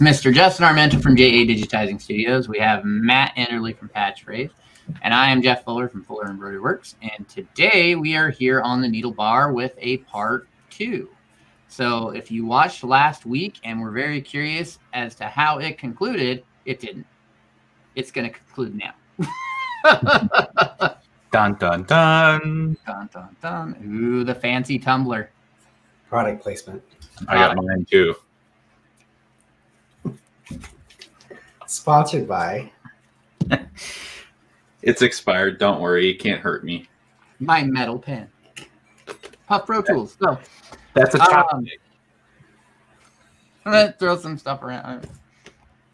Mr. Justin Armenta from JA Digitizing Studios. We have Matt Enderly from Patch Patchphrase, and I am Jeff Fuller from Fuller Embroidery Works. And today we are here on the Needle Bar with a part two. So if you watched last week and were very curious as to how it concluded, it didn't. It's going to conclude now. Dun dun dun. dun, dun, dun. Ooh, the fancy tumbler. Product placement. I got uh, mine too. Sponsored by. It's expired. Don't worry, it can't hurt me. My metal pen. Puff Pro Tools. So That's a Um. I'm gonna throw some stuff around.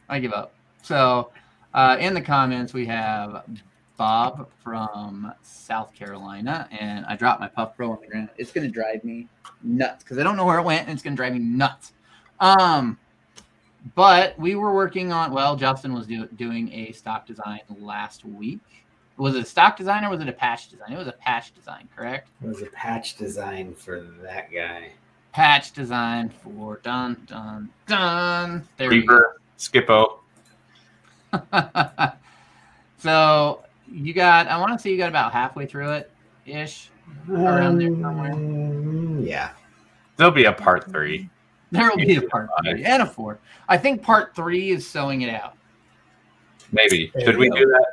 I give up. So, uh, in the comments, we have Bob from South Carolina, and I dropped my Puff Pro on the ground. It's gonna drive me nuts because I don't know where it went, and it's gonna drive me nuts. Um, but we were working on. Well, Justin was do, doing a stock design last week. Was it a stock design or was it a patch design? It was a patch design, correct? It was a patch design for that guy. Patch design for dun dun dun. There we go. Reaper, Skippo. so you got i want to say you got about halfway through it ish Around there somewhere. Um, Yeah. There'll be a part three. There will be a part three and a four i think part three is sewing it out Maybe. There Should we do that?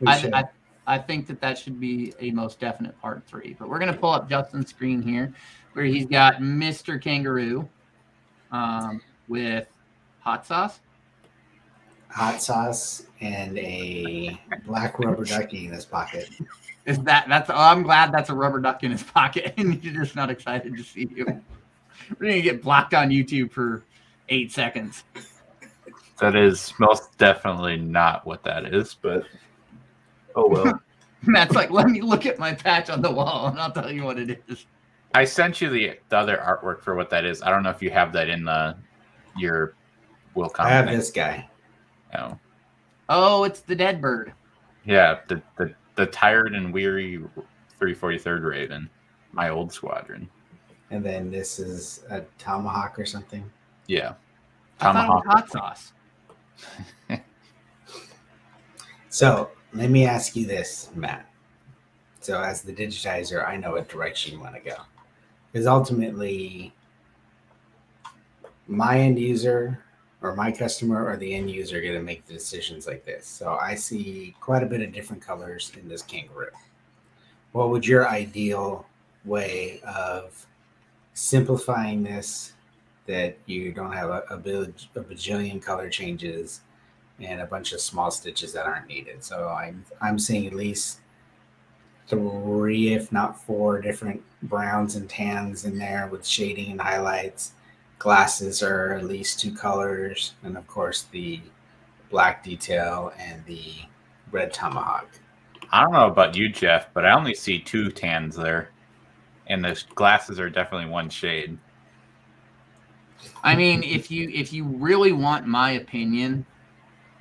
We I. I, I think that that should be a most definite part three but we're going to pull up justin's screen here where he's got mr kangaroo um, with hot sauce Hot sauce and a black rubber ducky in his pocket. is that that's oh, i'm glad that's a rubber duck in his pocket and you're just not excited to see you we're going to get blocked on youtube for eight seconds That is most definitely not what that is, but oh well. Matt's like, let me look at my patch on the wall and I'll tell you what it is. I sent you the, the other artwork for what that is. I don't know if you have that in the your will comment. I have this guy. No. Oh, it's the dead bird. Yeah, the, the the tired and weary 343rd Raven, my old squadron. And then this is a tomahawk or something. Yeah. I thought it was Tomahawk. hot sauce. So let me ask you this, Matt. So as the digitizer, I know what direction you want to go. Because ultimately, my end user or my customer or the end user are going to make the decisions like this. So I see quite a bit of different colors in this kangaroo. What would your ideal way of simplifying this that you don't have a, a, a bajillion color changes and a bunch of small stitches that aren't needed. So I'm I'm seeing at least three, if not four, different browns and tans in there with shading and highlights. Glasses are at least two colors, and of course the black detail and the red tomahawk. I don't know about you, Jeff, but I only see two tans there. And the glasses are definitely one shade. I mean, if you if you really want my opinion,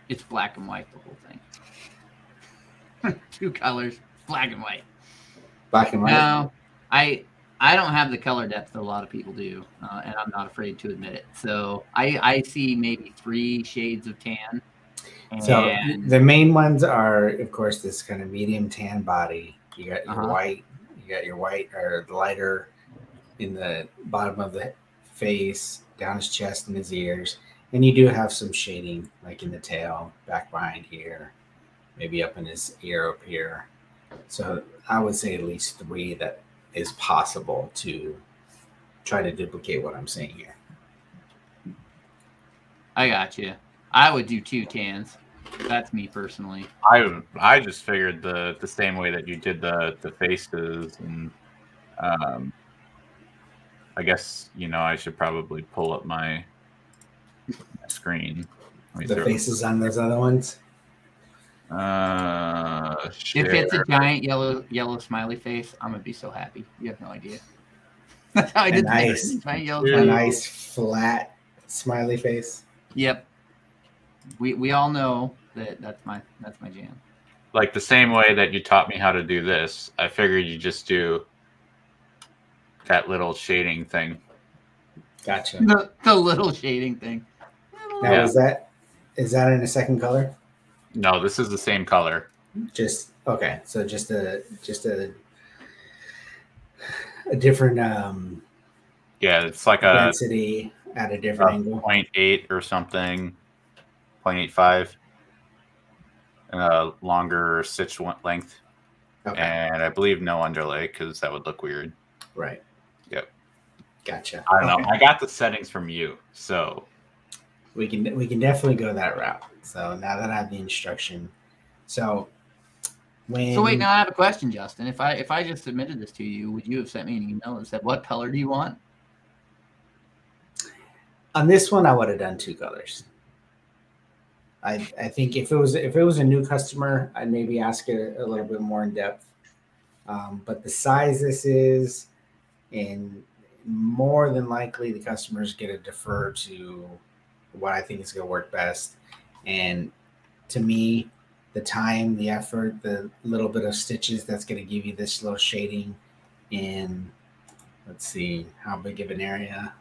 it's black and white the whole thing. Two colors, black and white. Black and white. Now, I I don't have the color depth that a lot of people do, uh, and I'm not afraid to admit it. So I I see maybe three shades of tan. So and- the main ones are, of course, this kind of medium tan body. You got your Uh-huh. white, you got your white or the lighter in the bottom of the face, down his chest and his ears, and you do have some shading like in the tail, back behind here, maybe up in his ear up here. So I would say at least three that is possible to try to duplicate what I'm saying here. I got you. I would do two tans. That's me personally. I I just figured the the same way that you did the the faces and um I guess you know I should probably pull up my, my screen. Let me The throw- faces on those other ones. Uh, If it's a giant yellow yellow smiley face, I'm gonna be so happy. You have no idea. That's how I did Nice. the giant yellow A nice flat smiley face. Yep. We we all know that that's my that's my jam. like the same way that you taught me how to do this, I figured you just do that little shading thing. Gotcha. The, the little shading thing. Now Yeah. is that is that in a second color? No, this is the same color. Just okay. So just a just a a different um Yeah, it's like a density at a different angle. 0.8 or something, 0.85, uh, longer stitch length, Okay. and I believe no underlay because that would look weird. Right. Yep. Gotcha. I don't know. I got the settings from you, so We can we can definitely go that route. So now that I have the instruction, so when So wait, now I have a question, Justin. If I if I just submitted this to you, would you have sent me an email and said what color do you want? on this one I would have done two colors. I I think if it was if it was a new customer, I'd maybe ask it a little bit more in depth. Um, but the size this is, and more than likely the customers going to defer to what I think is going to work best. And to me, the time, the effort, the little bit of stitches that's going to give you this little shading in, let's see, how big of an area.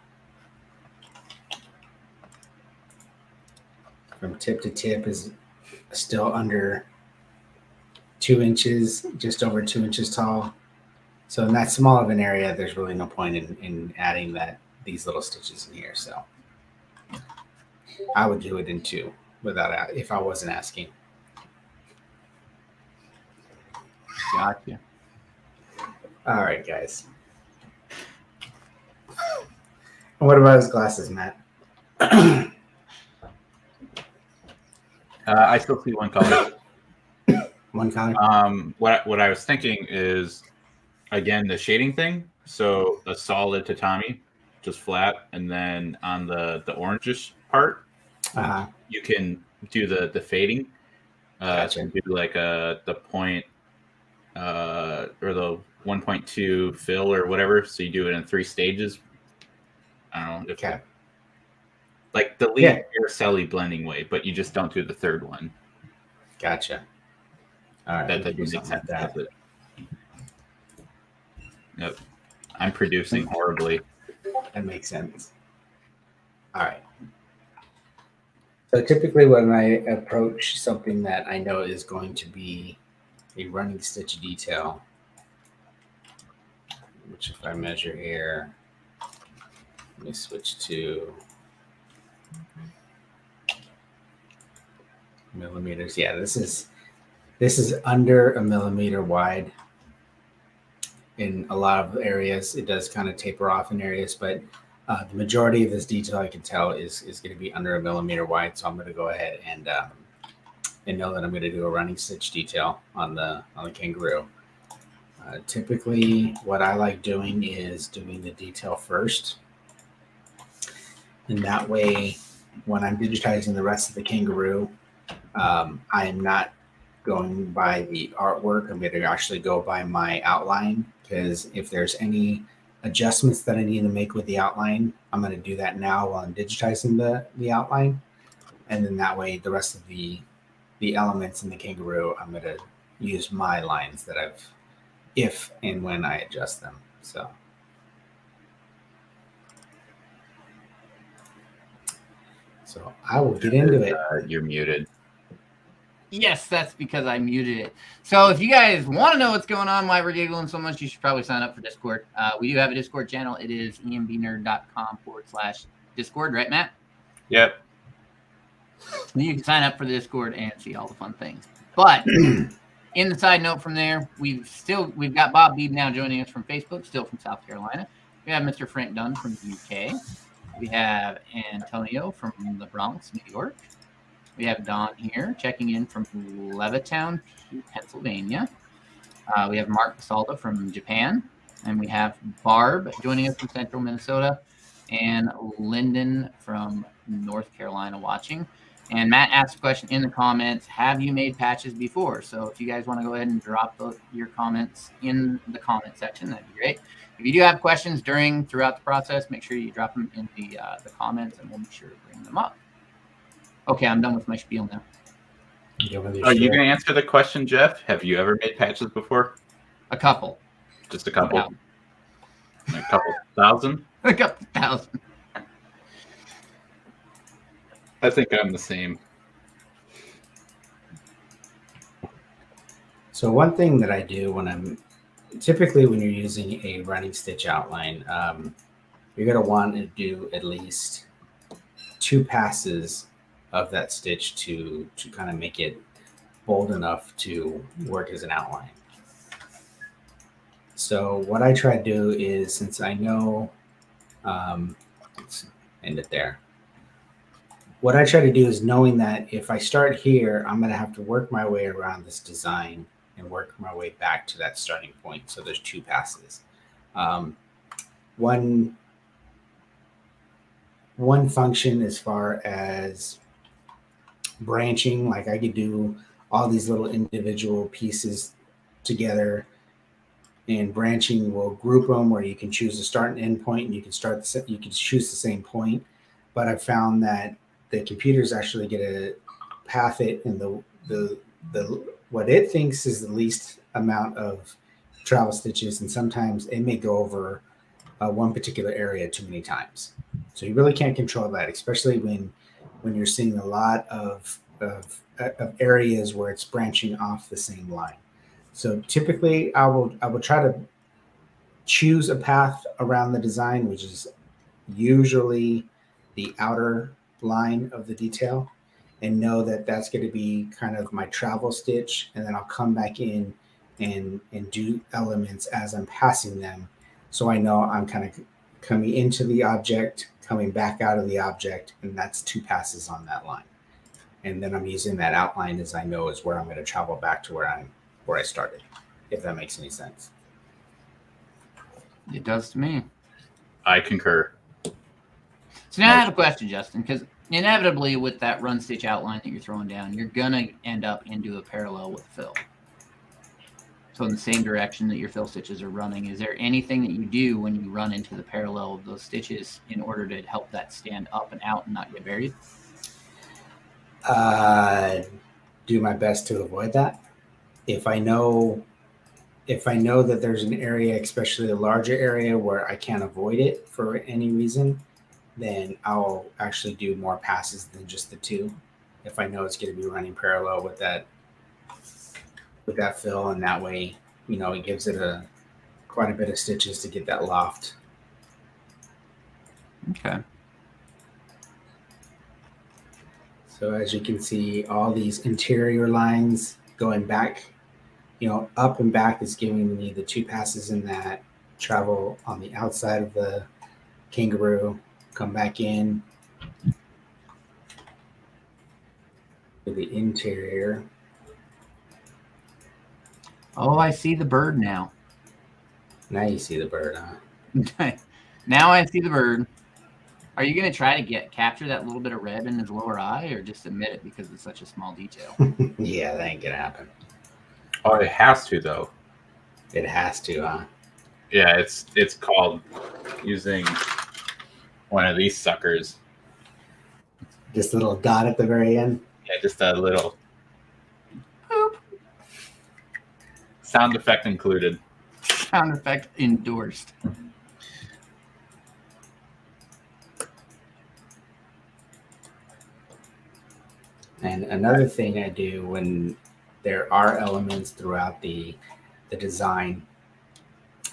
From tip to tip is still under two inches, just over two inches tall. So in that small of an area, there's really no point in, in adding that these little stitches in here. So I would do it in two without if I wasn't asking. Gotcha. All right, guys. And what about his glasses, Matt? uh, I still see one color. One color. Um, what what I was thinking is, again, the shading thing. So a solid tatami, just flat, and then on the the orangish part, Uh-huh. you can do the the fading. Uh, Gotcha. so do like a the point, uh, or the 1.2 fill or whatever. So you do it in three stages. I don't know. If, Okay. Like the lead Yeah. Araceli blending way, but you just don't do the third one. Gotcha. All right. That doesn't do make sense. like that. Yep. I'm producing horribly. That makes sense. All right. So typically, when I approach something that I know is going to be a running stitch detail, which if I measure here, let me switch to millimeters. Yeah, this is this is under a millimeter wide. In a lot of areas, it does kind of taper off in areas, but uh, the majority of this detail I can tell is is going to be under a millimeter wide. So I'm going to go ahead and um, and know that I'm going to do a running stitch detail on the on the kangaroo. Uh, typically, what I like doing is doing the detail first, and that way, when I'm digitizing the rest of the kangaroo, um, I am not going by the artwork. I'm going to actually go by my outline because if there's any adjustments that I need to make with the outline, I'm going to do that now while I'm digitizing the the outline, and then that way the rest of the the elements in the kangaroo, I'm going to use my lines that I've if and when I adjust them. So. So I will get into it. Uh, you're muted. Yes, that's because I muted it. So if you guys want to know what's going on, why we're giggling so much, you should probably sign up for Discord. Uh, we do have a Discord channel. It is embnerd.com forward slash Discord, right, Matt? Yep. You can sign up for the Discord and see all the fun things. But in the side note from there, we've still we've got Bob Beebe now joining us from Facebook, still from South Carolina. We have Mr. Frank Dunn from the UK. We have Antonio from the Bronx, New York. We have Don here checking in from Levittown, Pennsylvania. Uh, we have Mark Salda from Japan. And we have Barb joining us from Central Minnesota. And Lyndon from North Carolina watching. And Matt asked a question in the comments Have you made patches before? So if you guys want to go ahead and drop the, your comments in the comment section, that'd be great. If you do have questions during, throughout the process, make sure you drop them in the, uh, the comments and we'll make sure to bring them up. Okay, I'm done with my spiel now. Are you going to answer the question, Jeff? Have you ever made patches before? A couple. Just a couple. Yeah. A couple thousand. A couple thousand. I think I'm the same. So one thing that I do when I'm typically when you're using a running stitch outline, um, you're going to want to do at least two passes of that stitch to to kind of make it bold enough to work as an outline. So what I try to do is since I know, um, let's end it there. What I try to do is knowing that if I start here, I'm going to have to work my way around this design and work my way back to that starting point. So there's two passes. Um, one one function as far as branching, like I could do all these little individual pieces together and branching will group them where you can choose a start and end point and you can start the, you can choose the same point but i found that the computers actually get to path it in the the the what it thinks is the least amount of travel stitches and sometimes it may go over uh, one particular area too many times. So you really can't control that especially when when you're seeing a lot of of, of areas where it's branching off the same line. So typically I will I will try to choose a path around the design, which is usually the outer line of the detail and know that that's going to be kind of my travel stitch and then I'll come back in and and do elements as I'm passing them so I know I'm kind of coming into the object coming back out of the object and that's two passes on that line and then I'm using that outline as I know is where I'm going to travel back to where I'm where I started, if that makes any sense. It does to me. I concur. So now I have a question, Justin, because inevitably with that run stitch outline that you're throwing down, you're gonna end up into a parallel with fill. So in the same direction that your fill stitches are running, is there anything that you do when you run into the parallel of those stitches in order to help that stand up and out and not get buried? Uh, do my best to avoid that if I know if I know that there's an area, especially a larger area where I can't avoid it for any reason, then I'll actually do more passes than just the two. If I know it's going to be running parallel with that with that fill, and that way, you know, it gives it a quite a bit of stitches to get that loft. Okay. So as you can see, all these interior lines going back you know, up and back is giving me the two passes in that travel on the outside of the kangaroo, come back in to the interior. Oh, I see the bird now. Now you see the bird, huh? now I see the bird. Are you going to try to get capture that little bit of red in his lower eye, or just admit it because it's such a small detail? yeah, that ain't gonna happen. Oh, it has to though. It has to, huh? Yeah, it's it's called using one of these suckers. Just a little dot at the very end. Yeah, just a little Boop. sound effect included. Sound effect endorsed. And another thing I do when there are elements throughout the the design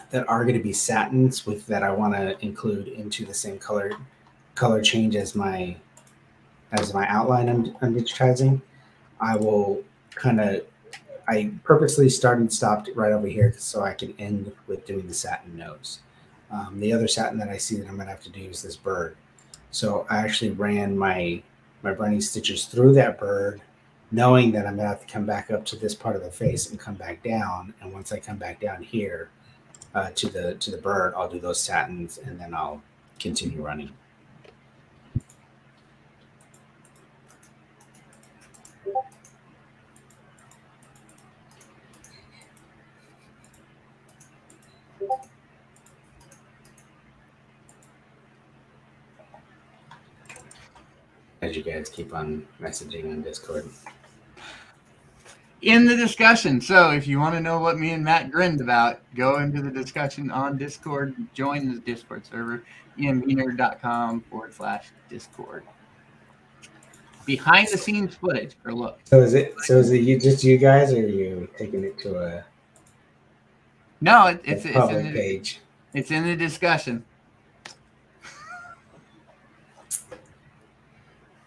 that are going to be satins with that I want to include into the same color color change as my as my outline I'm, I'm digitizing. I will kind of I purposely started and stopped right over here so I can end with doing the satin nose. Um, the other satin that I see that I'm gonna have to do is this bird. So I actually ran my my running stitches through that bird knowing that I'm gonna have to come back up to this part of the face and come back down. And once I come back down here uh, to the to the bird, I'll do those satins and then I'll continue running. As you guys keep on messaging on Discord in the discussion. So if you want to know what me and Matt grinned about, go into the discussion on Discord. Join the Discord server, embnerd.com forward slash Discord. behind the scenes footage or look. So is it? So is it you, just you guys, or are you taking it to a, No, it, it's it's in the, page? it's in the discussion.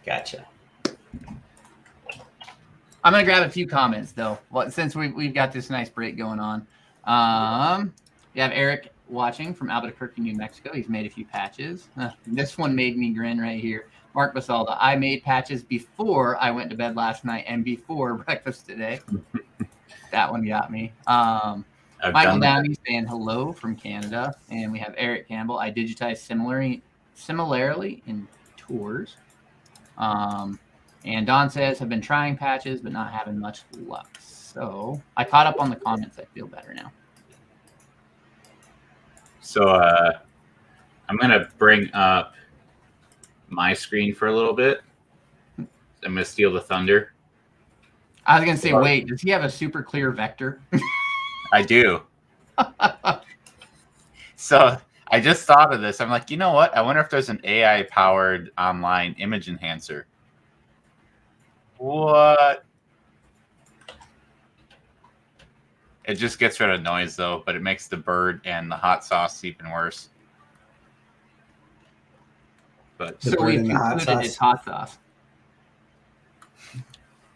Gotcha. I'm gonna grab a few comments though, well, since we've we've got this nice break going on. Um, we have Eric watching from Albuquerque, New Mexico. He's made a few patches. Uh, this one made me grin right here. Mark Basalda, I made patches before I went to bed last night and before breakfast today. that one got me. Um, Michael. Downey saying hello from Canada, and we have Eric Campbell. I digitized similarly, similarly in tours. Um, and Don says have been trying patches but not having much luck. So I caught up on the comments. I feel better now. So uh, I'm gonna bring up my screen for a little bit. I'm gonna steal the thunder. I was gonna say, Sure. wait, does he have a super clear vector? I do. So I just thought of this. I'm like, you know what? I wonder if there's an AI powered online image enhancer. What? It just gets rid of noise though, but it makes the bird and the hot sauce even worse. But The so we've and the hot it's sauce. hot sauce.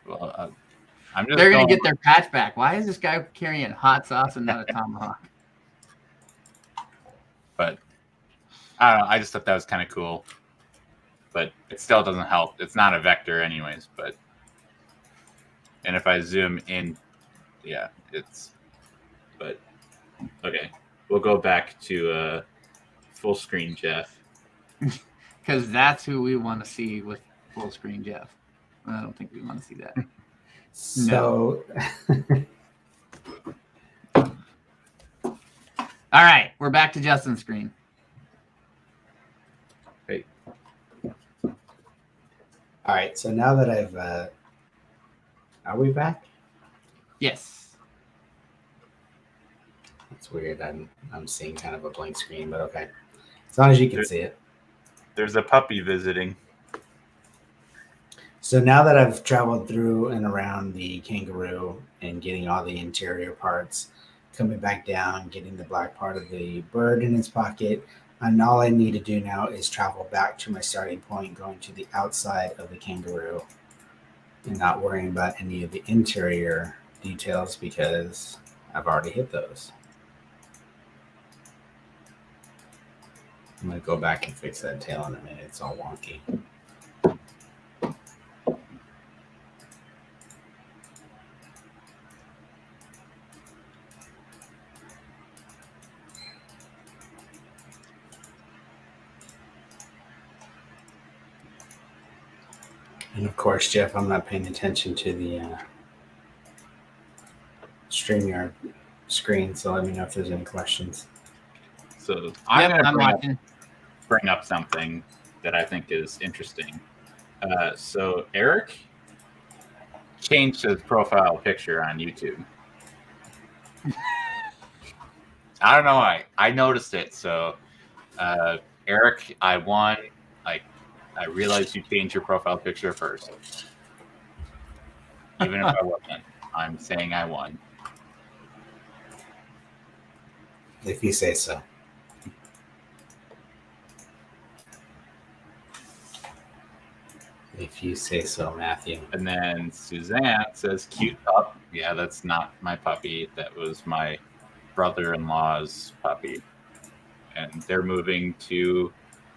well, uh, I'm just They're gonna get their patch back. Why is this guy carrying hot sauce and not a tomahawk? but I don't know. I just thought that was kind of cool. But it still doesn't help. It's not a vector, anyways. But and if I zoom in, yeah, it's. But okay, we'll go back to uh, full screen, Jeff. Because that's who we want to see with full screen Jeff. I don't think we want to see that. So All right, we're back to Justin's screen. all right. So now that I've, uh, are we back? Yes. That's weird. I'm I'm seeing kind of a blank screen, but okay. As long as you can There- see it. There's a puppy visiting. So now that I've traveled through and around the kangaroo and getting all the interior parts, coming back down, getting the black part of the bird in its pocket, and all I need to do now is travel back to my starting point, going to the outside of the kangaroo and not worrying about any of the interior details because I've already hit those. I'm gonna go back and fix that tail in a minute. It's all wonky. Course, Jeff, I'm not paying attention to the uh, StreamYard screen, so let me know if there's any questions. So I'm Yep, gonna bring up, watching. bring up something that I think is interesting. Uh, so Eric changed his profile picture on YouTube. I don't know why. I noticed it. So, uh, Eric, I won. Like, I realized you changed your profile picture first. Even if I wasn't, I'm saying I won. If you say so. If you say so, Matthew. And then Suzanne says, cute pup. Yeah, that's not my puppy. That was my brother in law's puppy. And they're moving to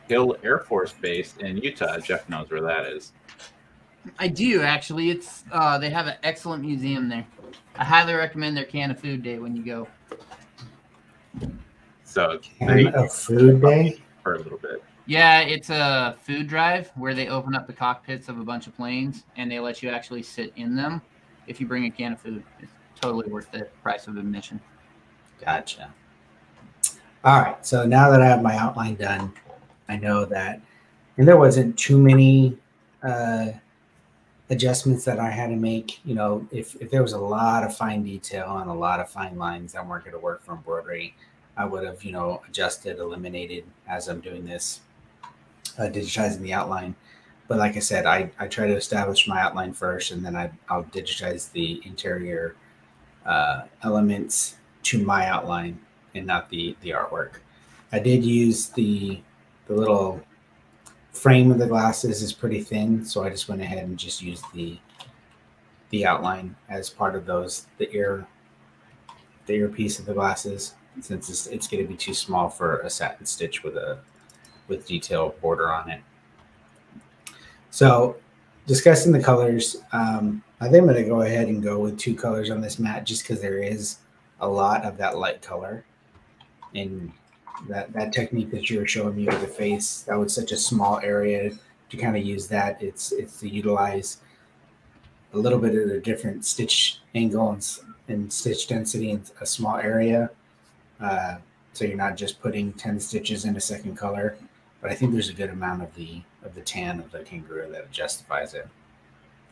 Hill Air Force Base in Utah. Jeff knows where that is. I do actually. It's uh, they have an excellent museum there. I highly recommend their can of food day when you go. So Can they of food day? for a little bit. Yeah, it's a food drive where they open up the cockpits of a bunch of planes and they let you actually sit in them if you bring a can of food. It's totally worth the price of admission. Gotcha. All right. So now that I have my outline done, I know that, and there wasn't too many uh, adjustments that I had to make. You know, if, if there was a lot of fine detail and a lot of fine lines that weren't going to work for embroidery, I would have, you know, adjusted, eliminated as I'm doing this, uh, digitizing the outline. but like I said, I, I try to establish my outline first, and then I, I'll digitize the interior uh, elements to my outline and not the the artwork. I did use the the little frame of the glasses is pretty thin, so I just went ahead and just used the the outline as part of those the ear the earpiece of the glasses since it's, it's going to be too small for a satin stitch with a with detail border on it. So discussing the colors, um, I think I'm going to go ahead and go with two colors on this mat just because there is a lot of that light color. And that, that technique that you were showing me with the face, that was such a small area to kind of use that. It's it's to utilize a little bit of a different stitch angle and, and stitch density in a small area. Uh, so you're not just putting 10 stitches in a second color, but I think there's a good amount of the of the tan of the kangaroo that justifies it.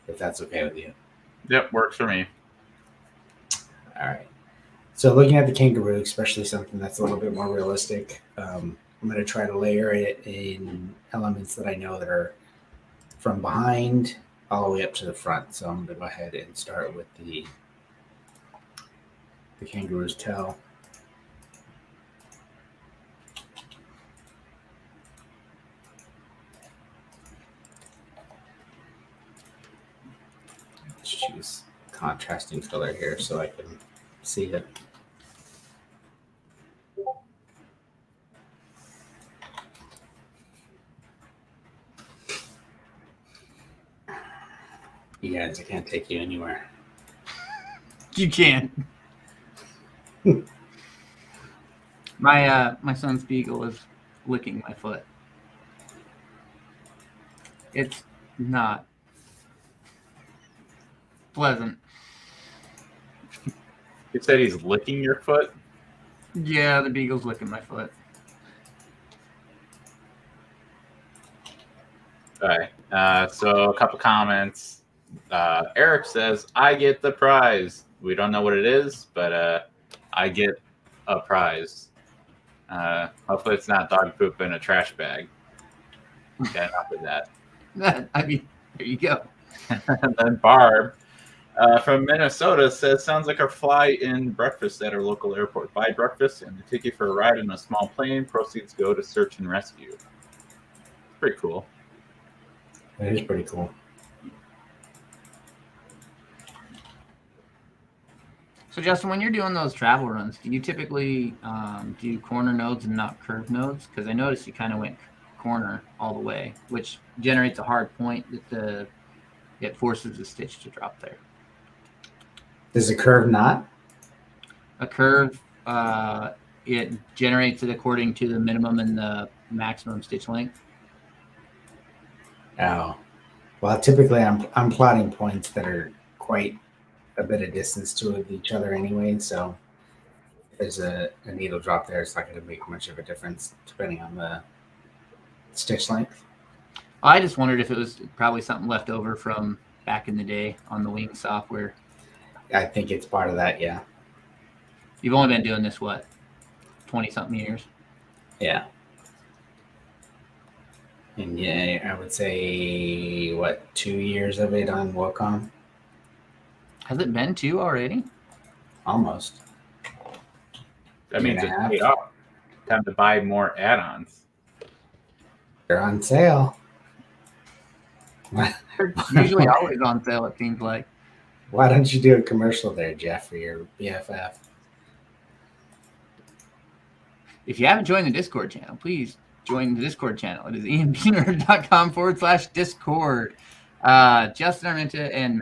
If that's okay with you. Yep, works for me. All right. So looking at the kangaroo, especially something that's a little bit more realistic, um, I'm going to try to layer it in elements that I know that are from behind all the way up to the front. So I'm going to go ahead and start with the the kangaroo's tail. Let's choose contrasting color here so I can see it. You guys, I can't take you anywhere. You can. my uh my son's beagle is licking my foot. It's not pleasant. You said he's licking your foot. Yeah, the beagle's licking my foot. All right. Uh, so a couple comments. Uh, Eric says, "I get the prize." We don't know what it is, but uh, I get a prize. Uh, hopefully, it's not dog poop in a trash bag. Okay, enough of that. I mean, there you go. and then Barb uh, from Minnesota says, "Sounds like a fly-in breakfast at our local airport. Buy breakfast and they take you for a ride in a small plane. Proceeds go to search and rescue." Pretty cool. That is pretty cool. So, Justin, when you're doing those travel runs, do you typically um, do corner nodes and not curve nodes? Because I noticed you kind of went corner all the way, which generates a hard point that the it forces the stitch to drop there. Does a curve not? A curve, uh, it generates it according to the minimum and the maximum stitch length. Oh, well, typically I'm I'm plotting points that are quite a bit of distance to each other anyway. So if there's a, a needle drop there, it's not going to make much of a difference depending on the stitch length. I just wondered if it was probably something left over from back in the day on the wing software. I think it's part of that. Yeah. You've only been doing this what, twenty something years? Yeah. And yeah, I would say what two years of it on Wilcom, Has it been two already? almost. That means it's paid off. Time to buy more add-ons. They're on sale. They're usually always on sale. It seems like. Why don't you do a commercial there, Jeff, for your BFF? If you haven't joined the Discord channel, please join the Discord channel. It is embnerd.com forward slash Discord. Uh, Justin Armenta and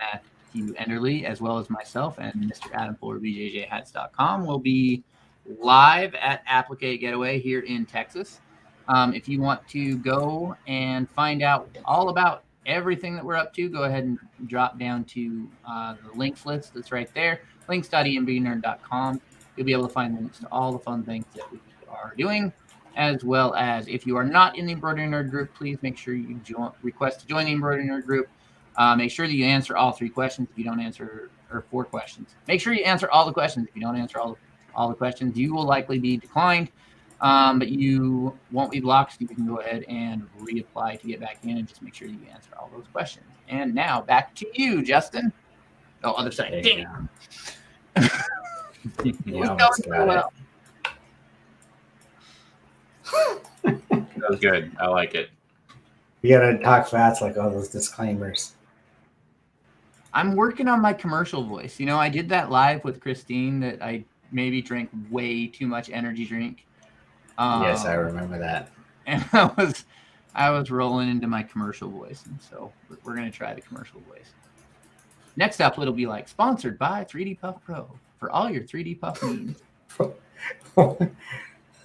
Matthew Enderly, as well as myself and Mr. Adam Fuller, BJJHats.com, will be live at Applique Getaway here in Texas. Um, if you want to go and find out all about everything that we're up to, go ahead and drop down to uh, the links list that's right there, links.embnerd.com. You'll be able to find links to all the fun things that we are doing, as well as if you are not in the Embroidery Nerd group, please make sure you request to join the Embroidery Nerd group. Uh, make sure that you answer all three questions. If you don't answer, or four questions, make sure you answer all the questions. If you don't answer all all the questions, you will likely be declined. Um, but you won't be blocked, so you can go ahead and reapply to get back in and just make sure you answer all those questions. And now back to you, Justin. Oh, other side. There Dang you it. go. You We're almost going got well. That was good. I like it. You gotta talk fast like all those disclaimers. I'm working on my commercial voice. You know, I did that live with Christine that I maybe drank way too much energy drink. Um, yes, I remember that. and I was I was rolling into my commercial voice, and so we're, we're gonna try the commercial voice. Next up, it'll be like sponsored by 3D Puff Pro for all your 3D Puff needs.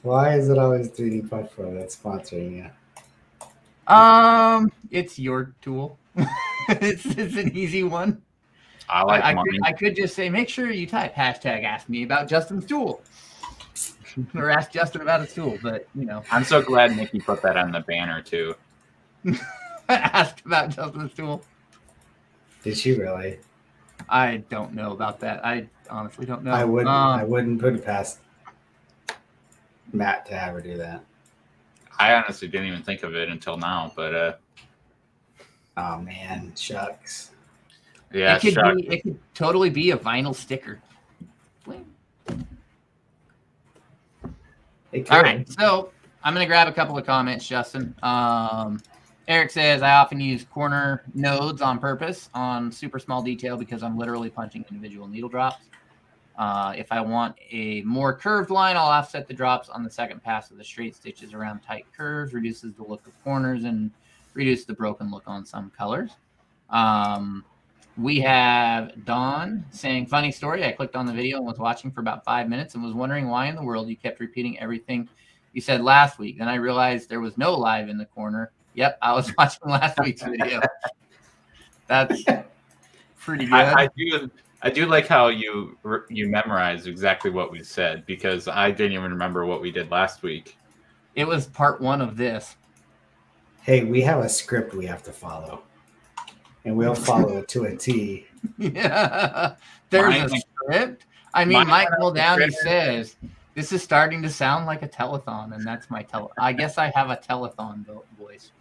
Why is it always 3D Puff Pro that's sponsoring you? Um, it's your tool. it's, it's an easy one. I like I, I, could, I could just say, make sure you type hashtag ask me about Justin's tool. or ask Justin about his tool, but you know, I'm so glad Nikki put that on the banner too. ask about Justin's tool. Did she really? I don't know about that. I honestly don't know. I wouldn't. Um, I wouldn't put it past Matt to have her do that. I honestly didn't even think of it until now, but uh, Oh man, shucks. yeah, it could shock. be. It could totally be a vinyl sticker. All right, so I'm gonna grab a couple of comments, Justin. Um, Eric says I often use corner nodes on purpose on super small detail because I'm literally punching individual needle drops. Uh, if I want a more curved line, I'll offset the drops on the second pass of the straight stitches around tight curves, reduces the look of corners and reduce the broken look on some colors. Um, we have Dawn saying, funny story. I clicked on the video and was watching for about five minutes and was wondering why in the world you kept repeating everything you said last week. Then I realized there was no live in the corner. Yep, I was watching last week's video. That's pretty good. I, I do. I do like how you you memorize exactly what we said because I didn't even remember what we did last week. it was part one of this. Hey, we have a script we have to follow, and we'll follow it to a T. Yeah, there's a script. I mean, mine Mike went up the Muldowney says this is starting to sound like a telethon, and that's my tele. I guess I have a telethon vo- voice.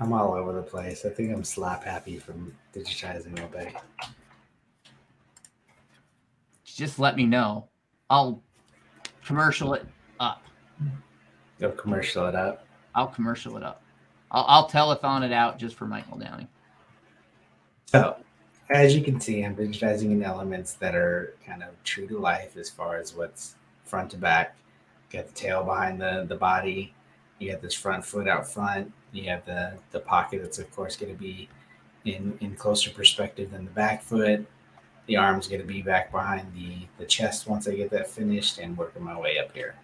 I'm all over the place. I think I'm slap happy from digitizing Obey. Just let me know. I'll commercial it up. Go commercial it up. I'll commercial it up. I'll, I'll telethon it out just for Michael Downey. So, as you can see, I'm digitizing in elements that are kind of true to life as far as what's front to back. You got the tail behind the, the body. You got this front foot out front. You have the, the pocket that's, of course, going to be in, in closer perspective than the back foot. The arm's going to be back behind the, the chest once I get that finished and working my way up here.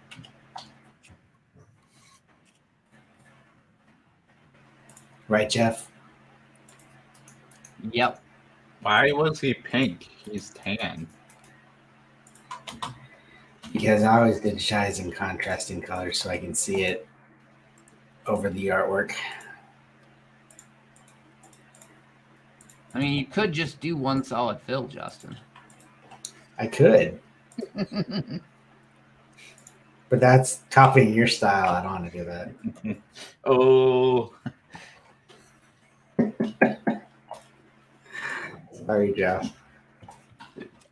Right, Jeff? Yep. Why was he pink? He's tan. because I always digitize in contrasting colors so I can see it over the artwork. I mean, you could just do one solid fill, Justin. I could, but that's copying your style. I don't want to do that. Oh, Sorry, Jeff.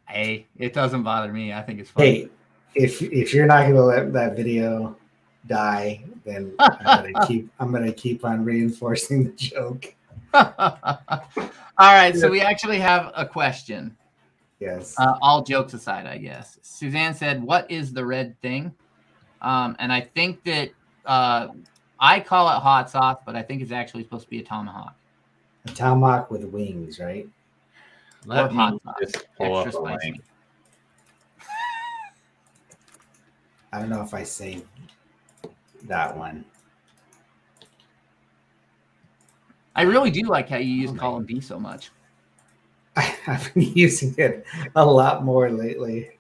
hey, it doesn't bother me. I think it's funny. Hey, if if you're not gonna let that video die, then I'm gonna keep I'm gonna keep on reinforcing the joke. All right, so we actually have a question. Yes. Uh, all jokes aside, I guess. Suzanne said, "What is the red thing?" Um, and I think that uh, I call it hot sauce, but I think it's actually supposed to be a tomahawk. A tomahawk with wings, right? let Or hot me sauce, just pull up extra a spicy. link. I don't know if I saved that one. I really do like how you use Oh column B so much. I've been using it a lot more lately.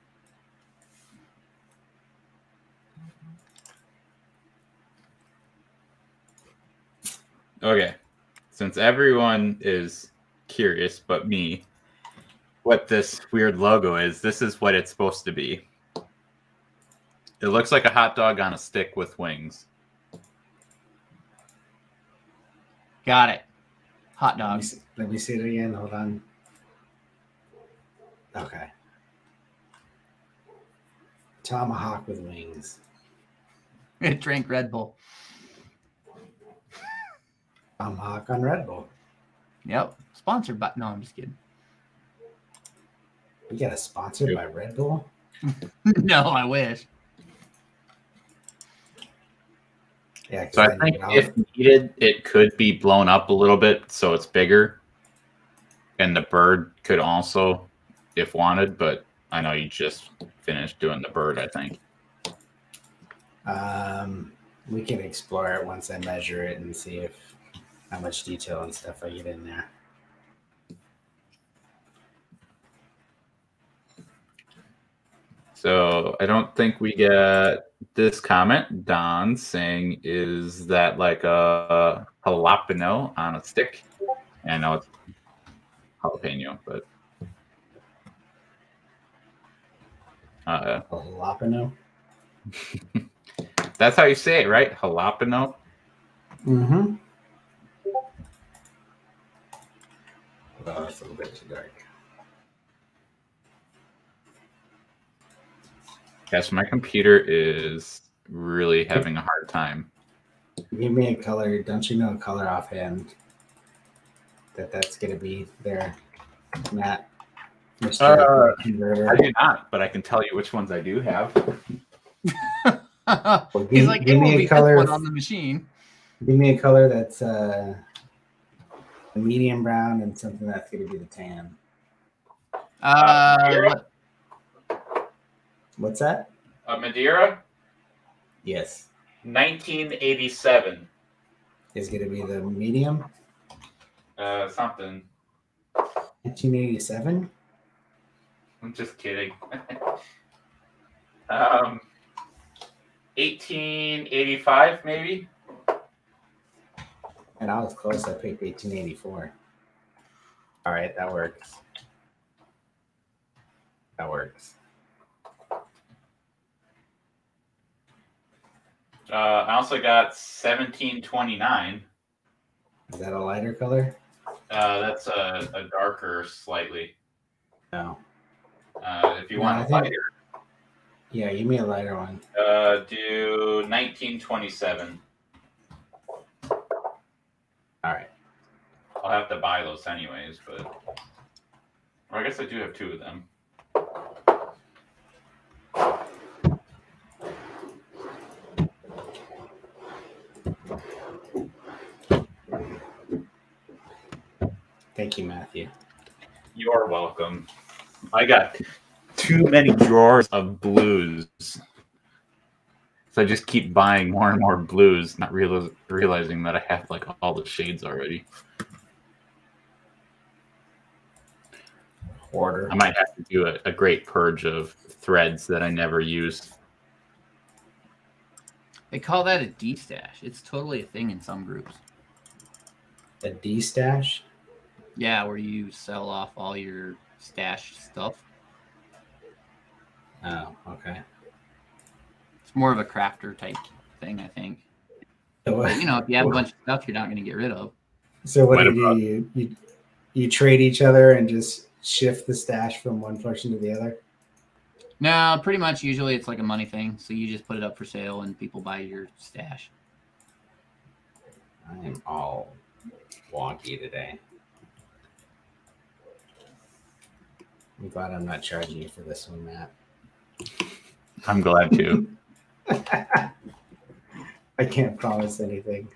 Okay, since everyone is curious, but me, what this weird logo is, this is what it's supposed to be. It looks like a hot dog on a stick with wings. Got it. Hot Let me, dog. let me see it again. Hold on. Okay. Tomahawk with wings. It drank Red Bull. Tomahawk on Red Bull. Yep. Sponsored by. No, I'm just kidding. We got a sponsored Yep. by Red Bull. no, I wish. Yeah, So I then think you know, if needed, it could be blown up a little bit so it's bigger. And the bird could also, if wanted, but I know you just finished doing the bird, I think. um, we can explore it once I measure it and see if how much detail and stuff I get in there. So I don't think we get this comment. Don saying, "Is that like a jalapeno on a stick?" And I know it's jalapeno, but uh, A jalapeno. that's how you say it, right? Jalapeno. Mm-hmm. Oh, it's a little bit too dark. Yes, my computer is really having a hard time. Give me a color. Don't you know a color offhand that that's gonna be there, Matt? Mr. Uh, Converter. I do not, but I can tell you which ones I do have. Well, He's like, give it me will a be color this of- one on the machine. Give me a color that's uh, a medium brown and something that's gonna be the tan. Uh, Madeira? what- What's that? Uh, Madeira, Yes, 1987. is gonna be the medium. Uh, something. 1987. I'm just kidding. um, 1885, maybe. And I was close. I picked 1884. All right, that works. That works. Uh, I also got 1729. Is that a lighter color? Uh, that's a, a darker slightly. No. Uh, if you No, want a think- lighter, Yeah, give me a lighter one. uh, do 1927. All right. I'll have to buy those anyways, but. Or I guess I do have two of them. Thank you, Matthew. You're welcome. I got too many drawers of blues. So I just keep buying more and more blues, not real- realizing that I have like all the shades already. Order. I might have to do a, a great purge of threads that I never used. They call that a destash. It's totally a thing in some groups. A D stash. Yeah, where you sell off all your stash stuff. Oh, okay. It's more of a crafter type thing, I think. So But, you know, if you have a bunch of stuff, you're not going to get rid of. so what What do you do? You, you you trade each other and just shift the stash from one portion to the other. No, pretty much. Usually, it's like a money thing. So you just put it up for sale, and people buy your stash. I am all wonky today. I'm glad I'm not charging you for this one, Matt. I'm glad too. I can't promise anything.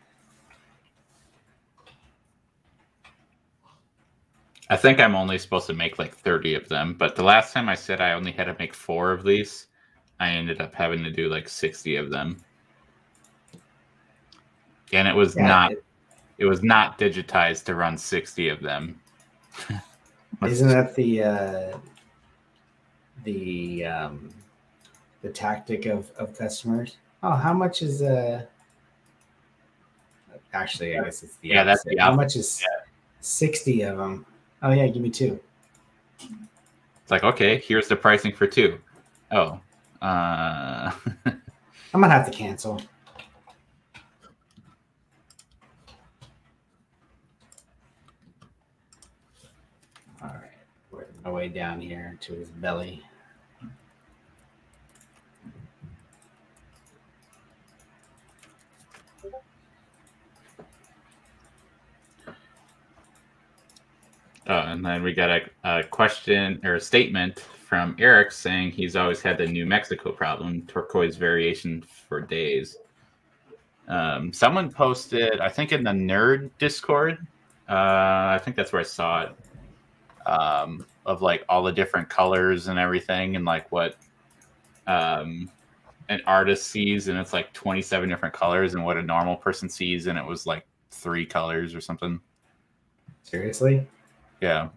I think I'm only supposed to make like 30 of them, but the last time I said I only had to make four of these, I ended up having to do like 60 of them. And it was Yeah, not it- it was not digitized to run 60 of them. Isn't that the uh, the um, the tactic of, of customers? Oh, how much is uh actually I guess it's the Yeah, that's opposite. the how much is sixty of them? Oh yeah, give me two. It's like, okay, here's the pricing for two. Oh, Uh, I'm gonna have to cancel. All right, working my way down here to his belly. Oh, and then we got a, a question or a statement from Eric saying he's always had the New Mexico problem, turquoise variation for days. Um, someone posted, I think in the nerd Discord, uh, I think that's where I saw it, um, of like all the different colors and everything, and like what um, an artist sees, and it's like 27 different colors, and what a normal person sees, and it was like three colors or something. Seriously, Yeah.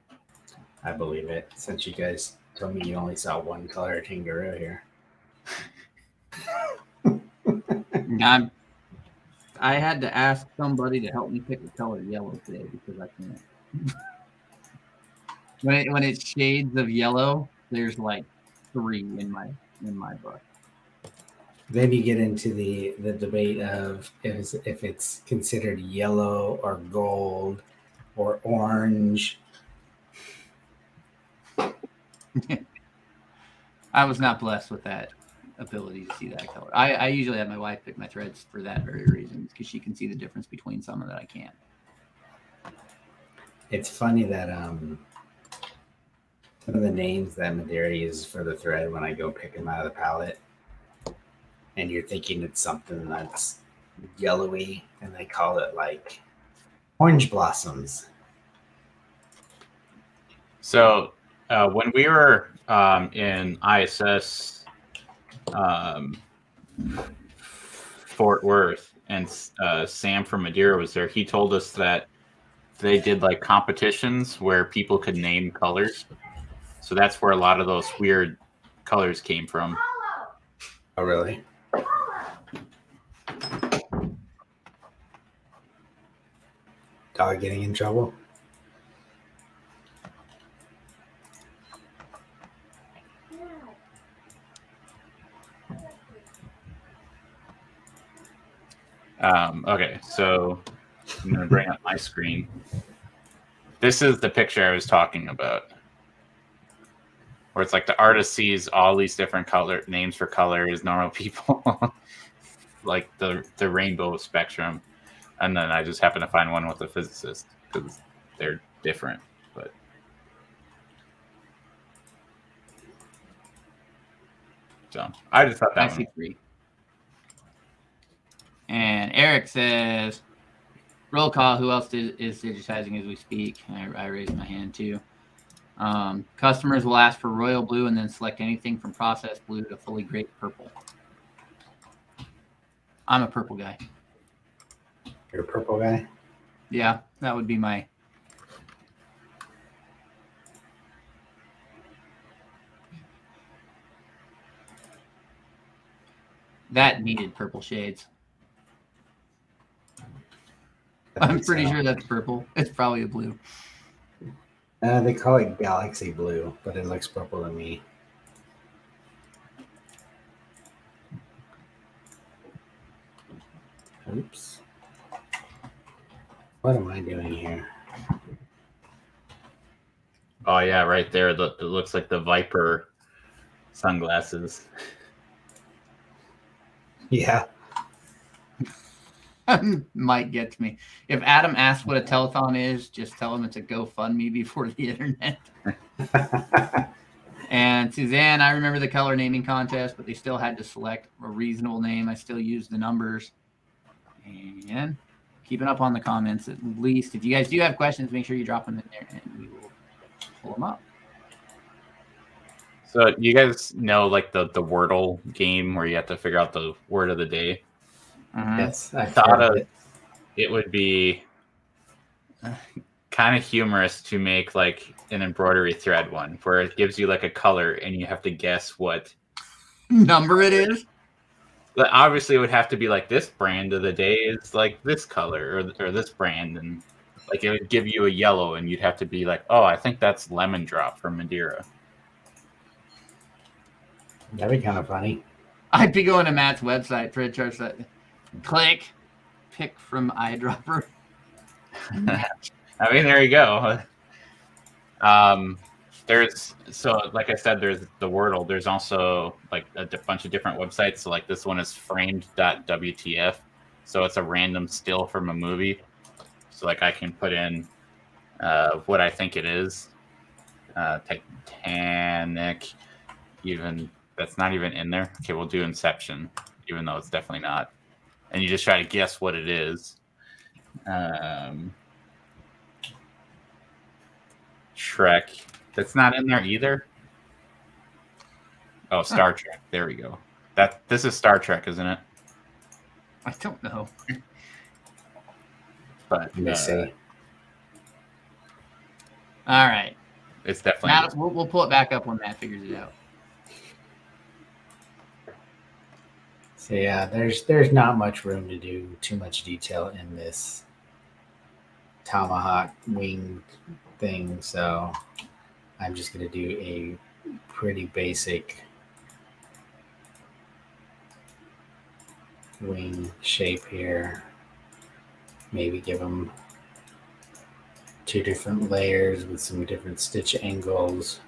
I believe it. Since you guys told me you only saw one color kangaroo here. I'm, I had to ask somebody to help me pick a color yellow today because I can't. when it, when it's shades of yellow, there's like three in my in my book. Then you get into the the debate of if it's, if it's considered yellow or gold or orange. I was not blessed with that ability to see that color. I, I usually have my wife pick my threads for that very reason because she can see the difference between some of that I can't. It's funny that um some of the names that Madeira uses for the thread when I go pick them out of the palette, and you're thinking it's something that's yellowy, and they call it like orange blossoms. So uh, when we were um, in ISS um, Fort Worth and uh, Sam from Madeira was there, he told us that they did like competitions where people could name colors. So that's where a lot of those weird colors came from. Oh, really? Dog getting in trouble? Um, okay, so I'm gonna bring up my screen. This is the picture I was talking about, where it's like the artist sees all these different color names for colors, normal people, like the the rainbow spectrum, and then I just happen to find one with a physicist because they're different. But so I just thought that I see one. three. Eric says, roll call. Who else is, is digitizing as we speak? I, I raised my hand too. Um, customers will ask for royal blue and then select anything from processed blue to fully grape purple. I'm a purple guy. You're a purple guy. Yeah, that would be my. That needed purple shades. I I'm pretty so. sure that's purple. It's probably a blue. Uh, they call it galaxy blue, but it looks purple to me. Oops. What am I doing here? Oh yeah, right there. The, it looks like the Viper sunglasses. Yeah. Might get to me. If Adam asks what a telethon is, just tell him it's a GoFundMe before the internet. And Suzanne, I remember the color naming contest, but they still had to select a reasonable name. I still use the numbers. And keeping up on the comments at least. If you guys do have questions, make sure you drop them in there and we will pull them up. So you guys know like the the Wordle game where you have to figure out the word of the day. Mhm. yes, I thought of- it. It would be kind of humorous to make like an embroidery thread one where it gives you like a color and you have to guess what. Number it is. But obviously, it would have to be like this brand of the day is like this color or or this brand and. Like it would give you a yellow, and you'd have to be like, "Oh, I think that's lemon drop from Madeira." That'd be kind of funny. I'd be going to Matt's website, for a Fred Charles. Click, pick from eyedropper. I mean, there you go. Um, there's so like I said, there's the Wordle. There's also like a bunch of different websites. So like this one is framed.wtf. So it's a random still from a movie. So like I can put in uh, what I think it is. Uh, Titanic, even that's not even in there. Okay, we'll do Inception, even though it's definitely not. And you just try to guess what it is. Um, Shrek. That's not in there either. Oh, Star Trek. There we go. That this is Star Trek, isn't it? I don't know. But Let me uh, see. All right, it's definitely Matt, we'll, we'll pull it back up when Matt figures it out. So yeah, there's there's not much room to do too much detail in this tomahawk wing thing. So I'm just gonna do a pretty basic wing shape here. Maybe give them two different layers with some different stitch angles.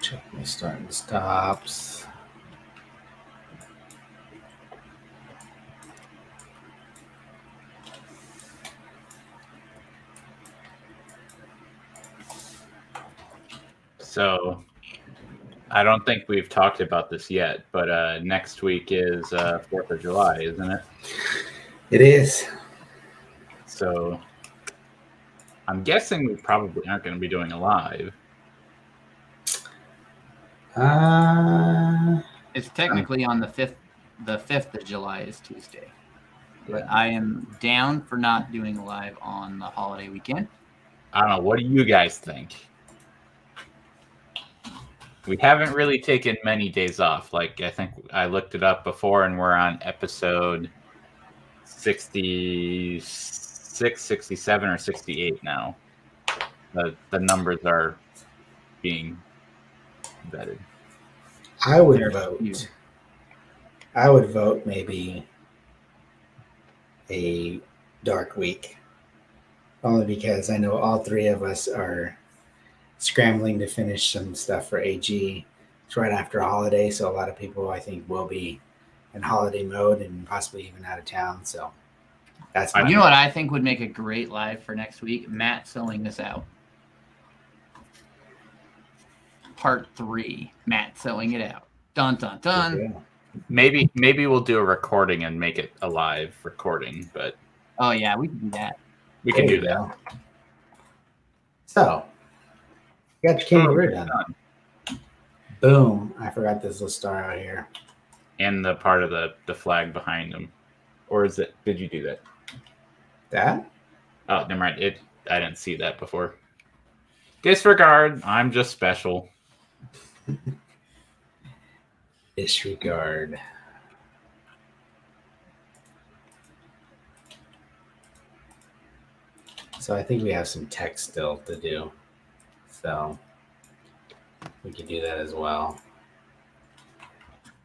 Check my start and stops. So I don't think we've talked about this yet, but uh, next week is uh, Fourth of July, isn't it? It is. So I'm guessing we probably aren't going to be doing a live. Uh, It's technically on the fifth. The fifth of July is Tuesday, but I am down for not doing live on the holiday weekend. I don't know. What do you guys think? We haven't really taken many days off. Like I think I looked it up before, and we're on episode 66, 67, or 68 now. The the numbers are being vetted. I would There's vote. you. I would vote maybe a dark week. Only because I know all three of us are scrambling to finish some stuff for AG. It's right after a holiday, so a lot of people I think will be in holiday mode and possibly even out of town. So that's my You know what I think would make a great live for next week? Matt sewing this out. Part three. Matt sewing it out. Dun dun dun. Yeah. Maybe maybe we'll do a recording and make it a live recording, but Oh yeah, we can do that. we can There do that. go. So, got the kangaroo done. Boom! I forgot this little star out here. And the part of the the flag behind them, or is it? Did you do that? That Oh, never mind. It. I didn't see that before. Disregard. I'm just special. Disregard. So I think we have some text still to do. So we could do that as well.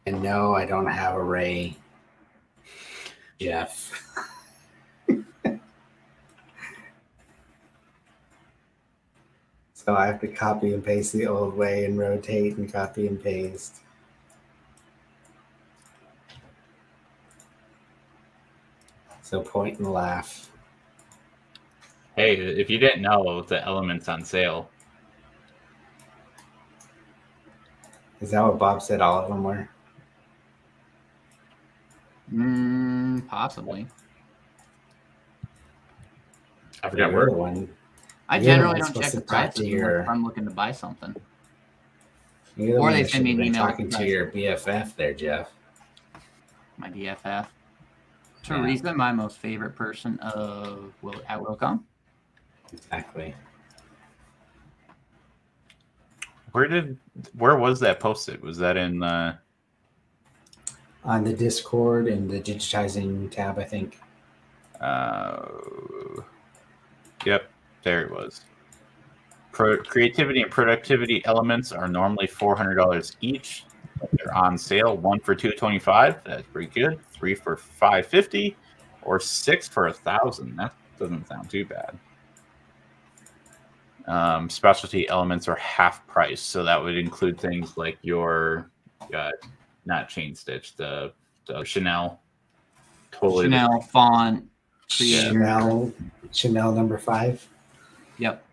And no, I don't have a Ray. Jeff. so I have to copy and paste the old way and rotate and copy and paste. So point and laugh. Hey, if you didn't know, the elements on sale. Is that what Bob said all of them were? Mm, possibly. I forgot You're where. the one. I You're generally don't check the to price to your- if I'm looking to buy something. The Or they that send me should an email talking to your BFF there, Jeff. My BFF. Yeah. Teresa, my most favorite person of Will at Wilcom. Exactly. Where did? Where was that posted? Was that in? Uh, on the Discord and the digitizing tab, I think. Uh, yep, there it was. Pro- creativity and productivity elements are normally four hundred dollars each. They're on sale. One for two twenty five. That's pretty good. Three for five fifty, or six for a thousand. That doesn't sound too bad. Um, specialty elements are half price, so that would include things like your, uh, not chain stitch, the, the chenille. Totally. Chanel font. Yeah. Chanel, Chanel number five. Yep.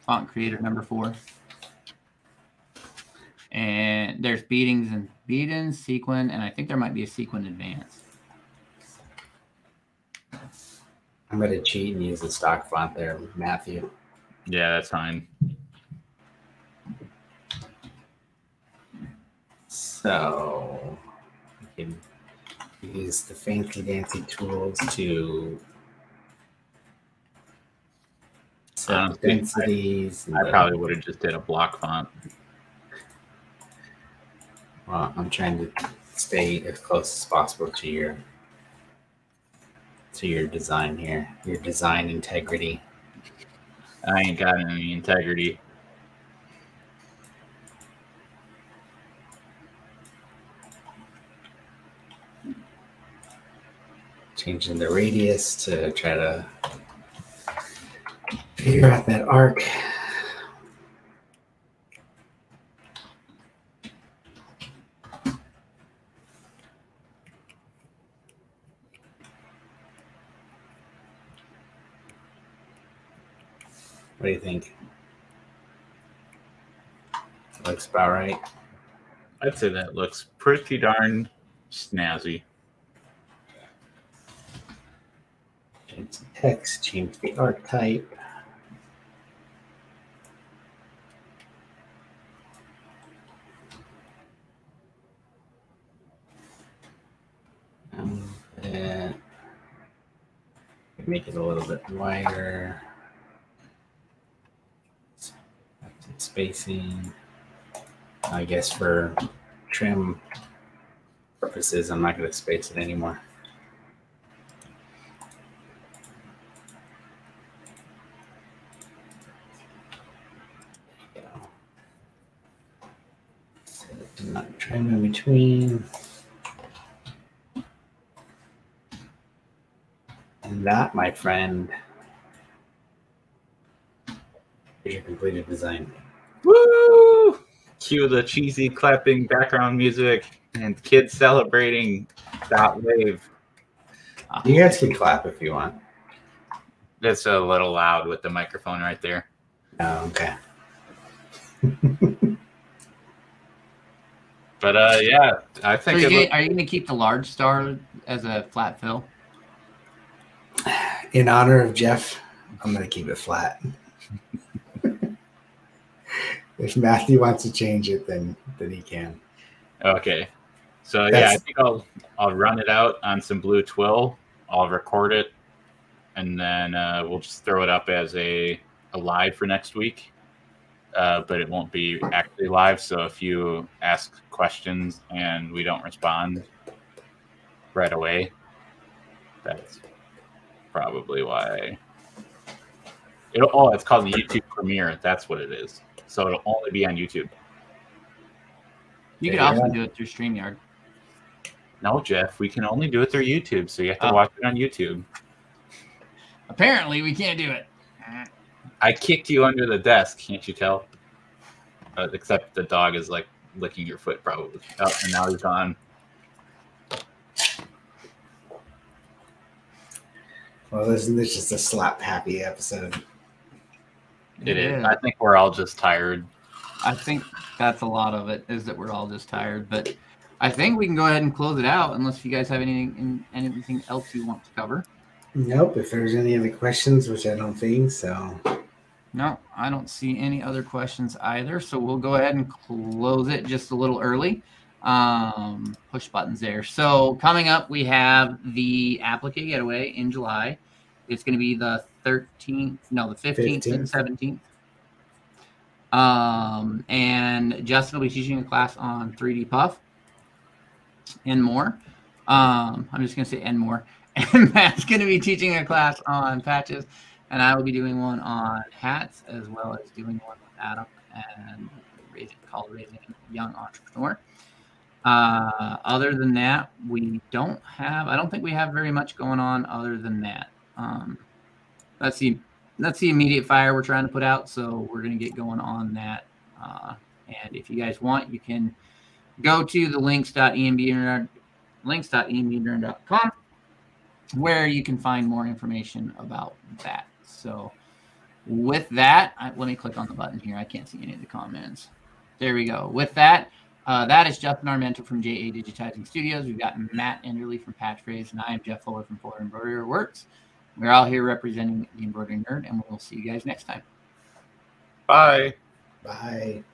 Font creator number four. And there's beatings and beatings, sequin, and I think there might be a sequin advance. I'm gonna cheat and use the stock font there, Matthew. Yeah, that's fine. So we can use the fancy dancy tools to set Um, densities. and I probably would have just did a block font. well, I'm trying to stay as close as possible to your to your design here, your design integrity. I ain't got any integrity. Changing the radius to try to figure out that arc. What do you think? Looks about right. I'd say that looks pretty darn snazzy. Change the text, change the archetype. Uh, make it a little bit wider. Spacing. I guess for trim purposes, I'm not going to space it anymore. Not trim in between. That, my friend, is your completed design. Woo! Cue the cheesy clapping background music and kids celebrating that wave. You guys can clap if you want. That's a little loud with the microphone right there. Oh, okay. But uh yeah, I So think you it are you going to keep the large star as a flat fill? In honor of Jeff, I'm going to keep it flat. if Matthew wants to change it, then then he can. Okay. So yeah, I think I'll I'll run it out on some blue twill. I'll record it, and then uh, we'll just throw it up as a, a live for next week. Uh, but it won't be actually live. So if you ask questions and we don't respond right away, that's probably why. It'll, oh, it's called the YouTube Premiere. That's what it is. So it'll only be on YouTube. You can Yeah. also do it through StreamYard. No, Jeff, we can only do it through YouTube, so you have to Oh. watch it on YouTube. Apparently, we can't do it. I kicked you under the desk, can't you tell? Uh, except the dog is like licking your foot, probably. Oh, and now he's gone. Well, isn't this just a slap happy episode? It is. Yeah. I think we're all just tired. I think that's a lot of it is that we're all just tired. But I think we can go ahead and close it out unless you guys have anything anything else you want to cover. Nope. If there's any other questions, which I don't think so. No, I don't see any other questions either. So we'll go ahead and close it just a little early. Um, push buttons there. So coming up, we have the applique getaway in July. It's going to be the 13th, no, the 15th, and 17th. Um, and Justin will be teaching a class on 3D Puff. and more. Um, I'm just going to say and more. And Matt's going to be teaching a class on patches, and I will be doing one on hats as well as doing one with Adam and raising, called Raising a Young Entrepreneur. Uh, other than that, we don't have. I don't think we have very much going on other than that. Um, that's the that's the immediate fire we're trying to put out. So we're going to get going on that. Uh, and if you guys want, you can go to the links.embnerd, links.embnerd.com where you can find more information about that. So with that, I, let me click on the button here. I can't see any of the comments. There we go. With that, uh, that is Justin Armento from JA Digitizing Studios. We've got Matt Enderley from Patchphrase, and I am Jeff Fuller from Fuller Embroidery Works. We're all here representing the embroidery nerd, and we'll see you guys next time. Bye. Bye.